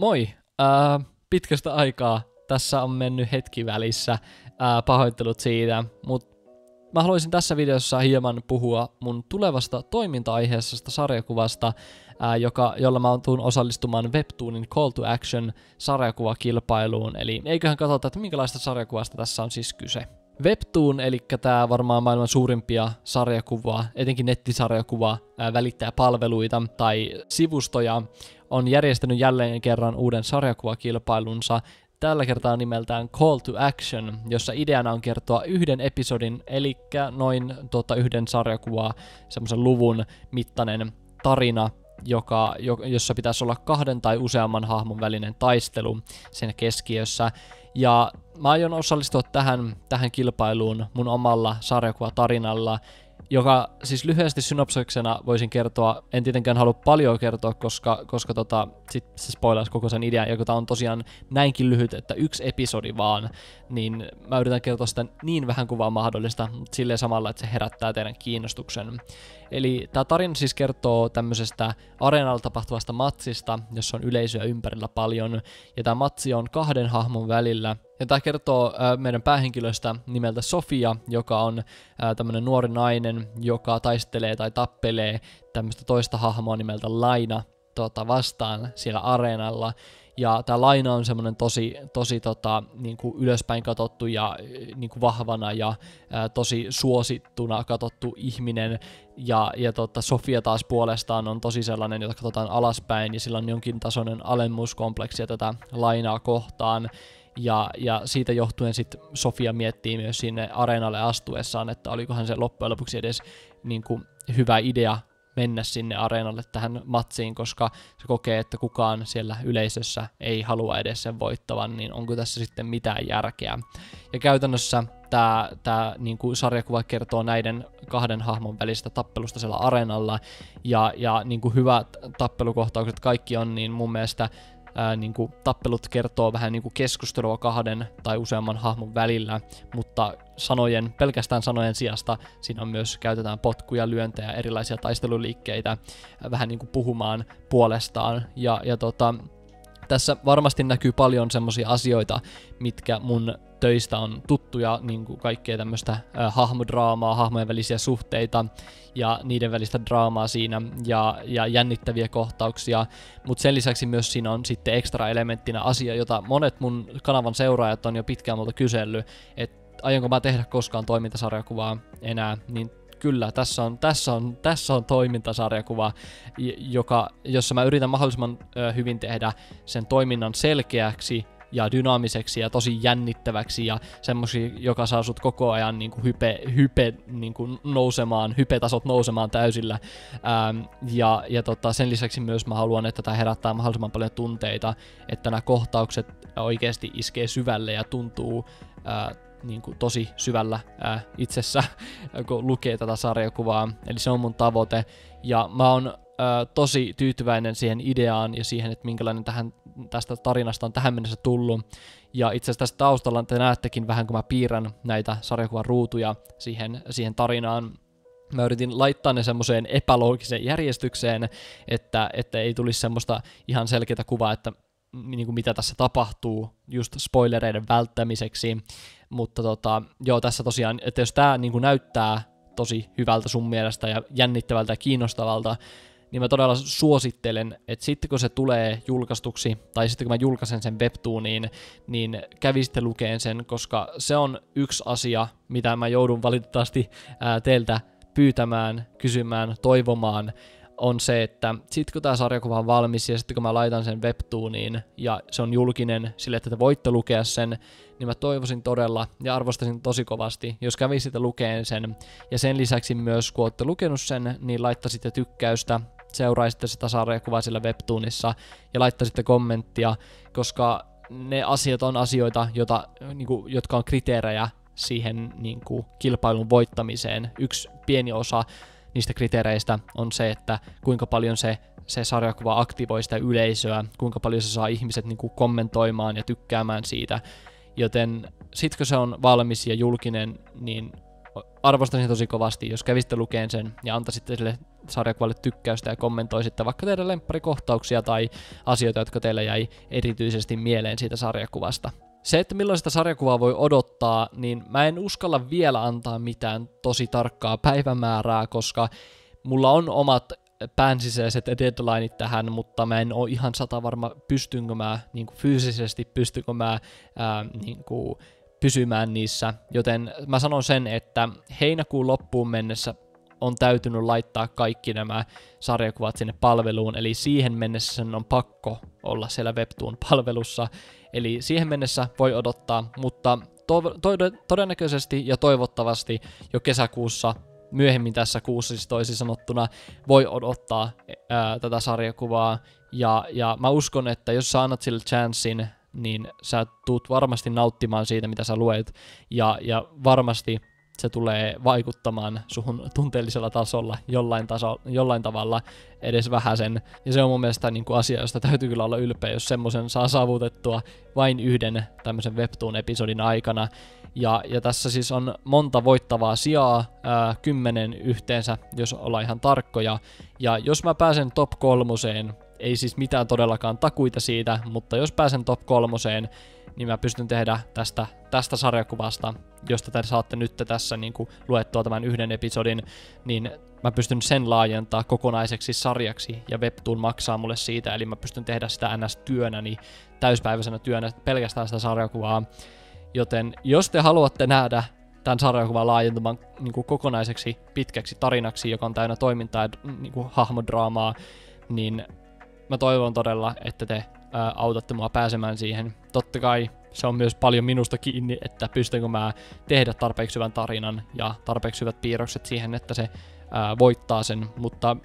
Moi! Äh, pitkästä aikaa. Tässä on mennyt hetki välissä. Äh, pahoittelut siitä, mutta mä haluaisin tässä videossa hieman puhua mun tulevasta toiminta-aiheesta sarjakuvasta, ää, joka, jolla mä tuun osallistumaan Webtoonin Call to Action sarjakuvakilpailuun. Eli eiköhän katsota, että minkälaista sarjakuvasta tässä on siis kyse. Webtoon, eli tämä varmaan maailman suurimpia sarjakuvaa, etenkin nettisarjakuva välittäjäpalveluita tai sivustoja, on järjestänyt jälleen kerran uuden sarjakuvakilpailunsa, tällä kertaa nimeltään Call to Action, jossa ideana on kertoa yhden episodin, eli noin tota, yhden sarjakuvaa, semmoisen luvun mittainen tarina, joka, jossa pitäisi olla kahden tai useamman hahmon välinen taistelu sen keskiössä. Ja mä aion osallistua tähän, tähän kilpailuun mun omalla sarjakuvatarinalla, joka siis lyhyesti synopsiksena voisin kertoa, en tietenkään halua paljon kertoa, koska, koska tota, sit se spoilaisi koko sen idean, joka on tosiaan näinkin lyhyt, että yksi episodi vaan, niin mä yritän kertoa sitä niin vähän kuin vaan mahdollista, mutta silleen samalla, että se herättää teidän kiinnostuksen. Eli tämä tarina siis kertoo tämmöisestä areenalla tapahtuvasta matsista, jossa on yleisöä ympärillä paljon, ja tämä matsi on kahden hahmon välillä, ja tämä kertoo meidän päähenkilöstä nimeltä Sofia, joka on tämmöinen nuori nainen, joka taistelee tai tappelee tämmöistä toista hahmoa nimeltä Laina tota, vastaan siellä areenalla. Ja tämä Laina on semmoinen tosi, tosi tota, niin kuin ylöspäin katottu ja niin kuin vahvana ja ää, tosi suosittuna katottu ihminen. Ja, ja tota, Sofia taas puolestaan on tosi sellainen, jota katsotaan alaspäin ja sillä on jonkin tasoinen alemmuuskompleksi tätä Lainaa kohtaan. Ja, ja siitä johtuen sitten Sofia miettii myös sinne areenalle astuessaan, että olikohan se loppujen lopuksi edes niin kuin, hyvä idea mennä sinne areenalle tähän matsiin, koska se kokee, että kukaan siellä yleisössä ei halua edes sen voittavan, niin onko tässä sitten mitään järkeä. Ja käytännössä tämä, tämä niin kuin sarjakuva kertoo näiden kahden hahmon välistä tappelusta siellä areenalla, ja, ja niin kuin hyvät tappelukohtaukset kaikki on, niin mun mielestä ää, niin kuin, tappelut kertoo vähän niin kuin keskustelua kahden tai useamman hahmon välillä, mutta sanojen, pelkästään sanojen sijasta siinä on myös käytetään potkuja, lyöntejä, erilaisia taisteluliikkeitä vähän niin kuin puhumaan puolestaan. Ja, ja tota, tässä varmasti näkyy paljon semmoisia asioita, mitkä mun töistä on tuttuja, niin kuin kaikkea tämmöistä hahmodraamaa, hahmojen välisiä suhteita ja niiden välistä draamaa siinä ja, ja jännittäviä kohtauksia, mutta sen lisäksi myös siinä on sitten ekstra elementtinä asia, jota monet mun kanavan seuraajat on jo pitkään multa kysellyt, että aionko mä tehdä koskaan toimintasarjakuvaa enää, niin kyllä, tässä on, tässä on, tässä on toimintasarjakuva, joka, jossa mä yritän mahdollisimman hyvin tehdä sen toiminnan selkeäksi ja dynaamiseksi ja tosi jännittäväksi ja semmosi, joka saa sut koko ajan niin kuin hype, hype niin kuin nousemaan, hypetasot nousemaan täysillä. Ähm, ja ja tota, sen lisäksi myös mä haluan, että tämä herättää mahdollisimman paljon tunteita, että nämä kohtaukset oikeasti iskee syvälle ja tuntuu äh, niin kuin tosi syvällä ää, itsessä, kun lukee tätä sarjakuvaa. Eli se on mun tavoite. Ja mä oon ää, tosi tyytyväinen siihen ideaan ja siihen, että minkälainen tähän, tästä tarinasta on tähän mennessä tullut. Ja itse asiassa tästä taustalla te näettekin vähän, kun mä piirrän näitä sarjakuvan ruutuja siihen, siihen tarinaan. Mä yritin laittaa ne semmoiseen epäloogiseen järjestykseen, että, että ei tulisi semmoista ihan selkeää kuvaa, että niin kuin mitä tässä tapahtuu just spoilereiden välttämiseksi, mutta tota, joo, tässä tosiaan, että jos tämä niin näyttää tosi hyvältä sun mielestä ja jännittävältä ja kiinnostavalta, niin mä todella suosittelen, että sitten kun se tulee julkaistuksi, tai sitten kun mä julkaisen sen webtooniin, niin kävisitte lukeen sen, koska se on yksi asia, mitä mä joudun valitettavasti ää, teiltä pyytämään, kysymään, toivomaan, on se, että sitten kun tämä sarjakuva on valmis ja sitten kun mä laitan sen webtooniin ja se on julkinen sille, että te voitte lukea sen, niin mä toivoisin todella ja arvostasin tosi kovasti, jos kävisitte lukeen sen. Ja sen lisäksi myös, kun olette lukenut sen, niin laittaisitte tykkäystä, seuraisitte sitä sarjakuvaa sillä webtoonissa ja laittaisitte kommenttia, koska ne asiat on asioita, jota, niin kuin, jotka on kriteerejä siihen niin kuin, kilpailun voittamiseen. Yksi pieni osa niistä kriteereistä on se, että kuinka paljon se, se sarjakuva aktivoi sitä yleisöä, kuinka paljon se saa ihmiset niin kuin kommentoimaan ja tykkäämään siitä. Joten sit kun se on valmis ja julkinen, niin arvostaisin tosi kovasti, jos kävisitte lukeen sen ja antaisitte sille sarjakuvalle tykkäystä ja kommentoisitte vaikka teidän lempparikohtauksia tai asioita, jotka teille jäi erityisesti mieleen siitä sarjakuvasta. Se, että milloin sitä sarjakuvaa voi odottaa, niin mä en uskalla vielä antaa mitään tosi tarkkaa päivämäärää, koska mulla on omat päänsiseiset deadlineit tähän, mutta mä en ole ihan sata varma, pystynkö mä niin kuin fyysisesti, pystynkö mä ää, niin kuin, pysymään niissä, joten mä sanon sen, että heinäkuun loppuun mennessä on täytynyt laittaa kaikki nämä sarjakuvat sinne palveluun, eli siihen mennessä sen on pakko olla siellä Webtoon-palvelussa, eli siihen mennessä voi odottaa, mutta to- to- todennäköisesti ja toivottavasti jo kesäkuussa myöhemmin tässä kuussa siis toisin sanottuna voi odottaa ää, tätä sarjakuvaa, ja, ja mä uskon, että jos sä annat sille chanssin, niin sä tuut varmasti nauttimaan siitä, mitä sä luet, ja, ja varmasti se tulee vaikuttamaan suhun tunteellisella tasolla jollain, taso, jollain tavalla edes vähäsen. Ja se on mun mielestä niin kuin asia, josta täytyy kyllä olla ylpeä, jos semmoisen saa saavutettua vain yhden tämmöisen Webtoon-episodin aikana. Ja, ja tässä siis on monta voittavaa sijaa, ää, kymmenen yhteensä, jos ollaan ihan tarkkoja. Ja jos mä pääsen top kolmoseen, ei siis mitään todellakaan takuita siitä, mutta jos pääsen top kolmoseen, niin mä pystyn tehdä tästä, tästä sarjakuvasta, josta te saatte nyt tässä niin kuin luettua tämän yhden episodin, niin mä pystyn sen laajentaa kokonaiseksi sarjaksi ja Webtoon maksaa mulle siitä, eli mä pystyn tehdä sitä NS-työnäni, täyspäiväisenä työnä pelkästään sitä sarjakuvaa. Joten jos te haluatte nähdä tämän sarjakuvan laajentumaan niin kuin kokonaiseksi pitkäksi tarinaksi, joka on täynnä toimintaa ja niin kuin hahmodraamaa, niin mä toivon todella, että te ää, autatte mua pääsemään siihen. Totta kai se on myös paljon minusta kiinni, että pystynkö mä tehdä tarpeeksi hyvän tarinan ja tarpeeksi hyvät piirrokset siihen, että se ää, voittaa sen, mutta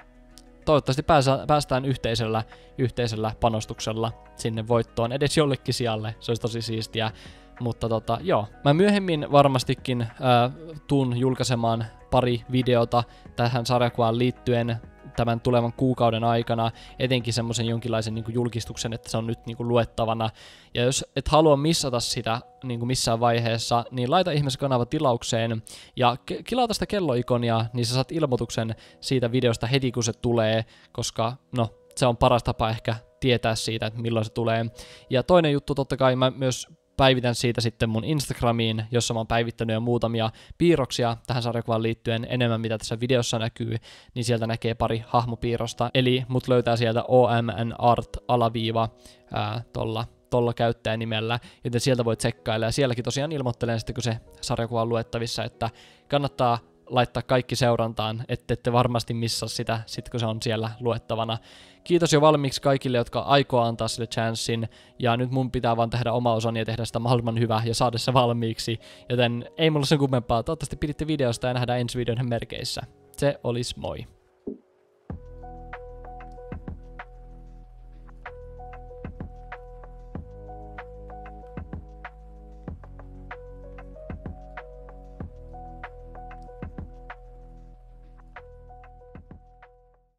toivottavasti pääsä, päästään yhteisellä, yhteisellä panostuksella sinne voittoon edes jollekin sijalle, se olisi tosi siistiä. Mutta tota, joo, mä myöhemmin varmastikin ää, tuun julkaisemaan pari videota tähän sarjakuvaan liittyen tämän tulevan kuukauden aikana, etenkin semmoisen jonkinlaisen niin kuin julkistuksen, että se on nyt niin kuin luettavana. Ja jos et halua missata sitä niin kuin missään vaiheessa, niin laita ihmeessä kanava tilaukseen ja ke- kilauta sitä kelloikonia, niin sä saat ilmoituksen siitä videosta heti kun se tulee, koska no, se on paras tapa ehkä tietää siitä, että milloin se tulee. Ja toinen juttu totta kai mä myös päivitän siitä sitten mun Instagramiin, jossa mä oon päivittänyt jo muutamia piirroksia tähän sarjakuvaan liittyen enemmän, mitä tässä videossa näkyy, niin sieltä näkee pari hahmopiirrosta. Eli mut löytää sieltä OMNArt alaviiva ää, tolla tolla käyttäjänimellä, joten sieltä voit tsekkailla. Ja sielläkin tosiaan ilmoittelen sitten, kun se sarjakuva on luettavissa, että kannattaa laittaa kaikki seurantaan, ette varmasti missaa sitä, sit kun se on siellä luettavana. Kiitos jo valmiiksi kaikille, jotka aikoo antaa sille chanssin, ja nyt mun pitää vaan tehdä oma osani ja tehdä sitä mahdollisimman hyvää ja saada se valmiiksi, joten ei mulla sen kummempaa. Toivottavasti piditte videosta ja nähdään ensi videon merkeissä. Se olisi moi.